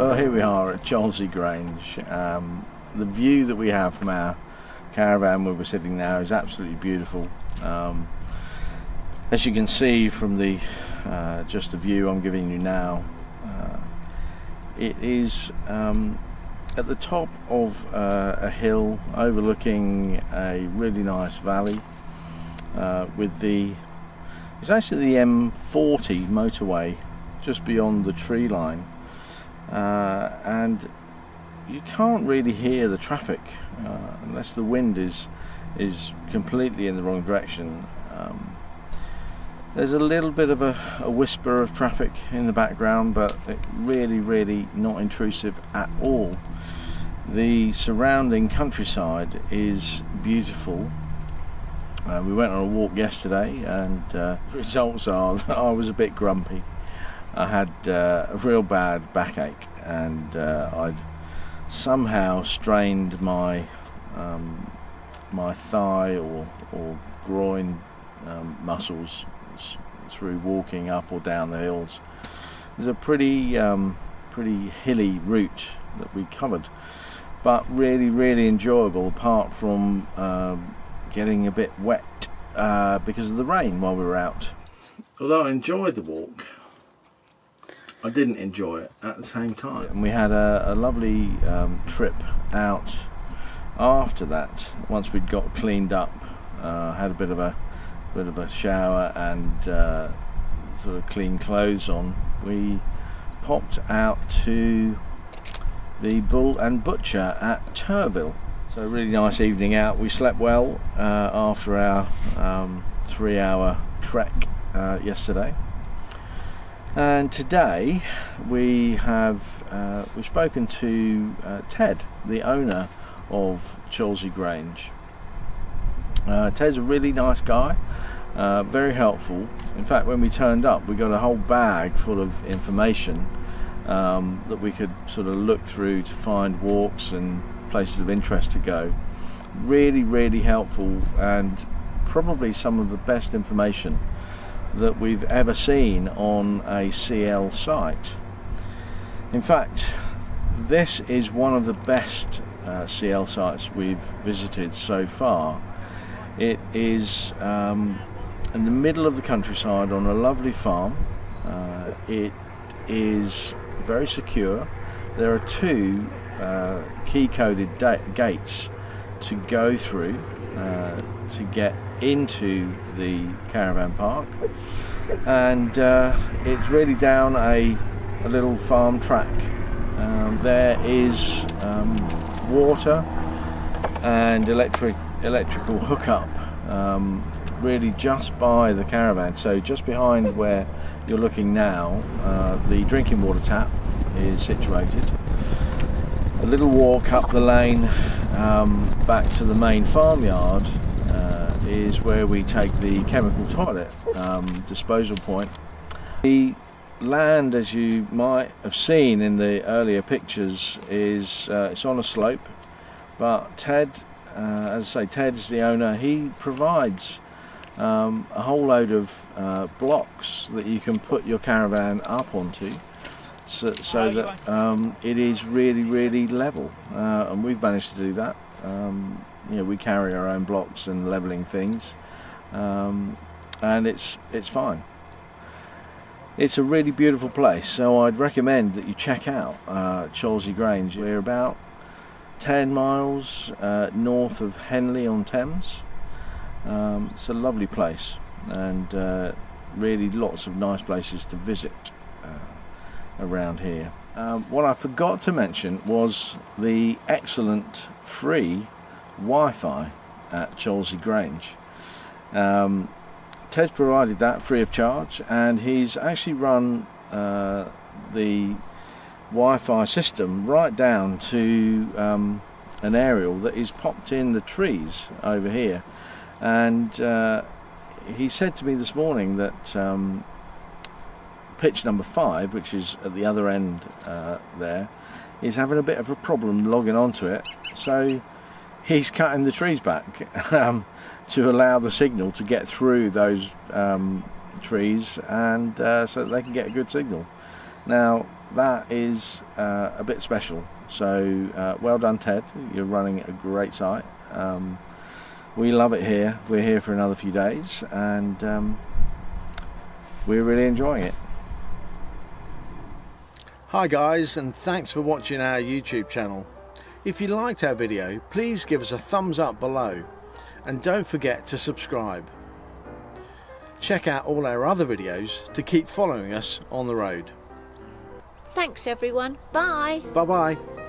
Well, here we are at Cholsey Grange. Um, the view that we have from our caravan where we're sitting now is absolutely beautiful. Um, as you can see from the uh, just the view I'm giving you now, uh, it is um, at the top of uh, a hill overlooking a really nice valley uh, with the it's actually the M40 motorway just beyond the tree line uh, and you can't really hear the traffic uh, unless the wind is is completely in the wrong direction. Um, there's a little bit of a, a, whisper of traffic in the background, but really, really not intrusive at all. The surrounding countryside is beautiful. Uh, we went on a walk yesterday, and uh, results are that I was a bit grumpy. I had uh, a real bad backache, and uh, I'd somehow strained my um, my thigh or or groin um, muscles through walking up or down the hills. It was a pretty um, pretty hilly route that we covered, but really really enjoyable. Apart from um, getting a bit wet uh, because of the rain while we were out. Although I enjoyed the walk, I didn't enjoy it at the same time. And we had a, a lovely um, trip out after that. Once we'd got cleaned up, uh, had a bit of a bit of a shower and uh, sort of clean clothes on, we popped out to the Bull and Butcher at Turville. So really nice evening out. We slept well uh, after our um, three-hour trek uh, yesterday. And today we have uh, we've spoken to uh, Ted, the owner of Cholsey Grange. Uh, Ted's a really nice guy, uh, very helpful. In fact, when we turned up, we got a whole bag full of information um, that we could sort of look through to find walks and places of interest to go. Really, really helpful, and probably some of the best information that we've ever seen on a CL site. In fact, this is one of the best uh, CL sites we've visited so far. It is um, in the middle of the countryside on a lovely farm. Uh, it is very secure. There are two uh, key coded gates to go through uh, to get into the caravan park, and uh, it's really down a, a little farm track. Um, there is um, water and electric electrical hookup um, really just by the caravan. So just behind where you're looking now, uh, the drinking water tap is situated. A little walk up the lane um, back to the main farmyard is where we take the chemical toilet um, disposal point. The land, as you might have seen in the earlier pictures, is uh, it's on a slope, but Ted, uh, as I say, Ted is the owner. He provides um, a whole load of uh, blocks that you can put your caravan up onto. So, so that um, it is really, really level, uh, and we've managed to do that. Um, you know, we carry our own blocks and leveling things, um, and it's it's fine. It's a really beautiful place, so I'd recommend that you check out uh, Cholsey Grange. We're about 10 miles uh, north of Henley on Thames. Um, it's a lovely place, and uh, really lots of nice places to visit around here. Um, what I forgot to mention was the excellent free Wi-Fi at Cholsey Grange. Um, Ted's provided that free of charge, and he's actually run uh, the Wi-Fi system right down to um, an aerial that is popped in the trees over here. And uh, he said to me this morning that um, pitch number five, which is at the other end uh, there, is having a bit of a problem logging onto it. So he's cutting the trees back um, to allow the signal to get through those um, trees and uh, so that they can get a good signal. Now, that is uh, a bit special. So uh, well done, Ted. You're running a great site. Um, we love it here. We're here for another few days, and um, we're really enjoying it. Hi guys, and thanks for watching our YouTube channel. If you liked our video, please give us a thumbs up below, and don't forget to subscribe. Check out all our other videos to keep following us on the road. Thanks everyone. Bye. Bye bye.